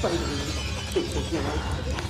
fighting ridiculous.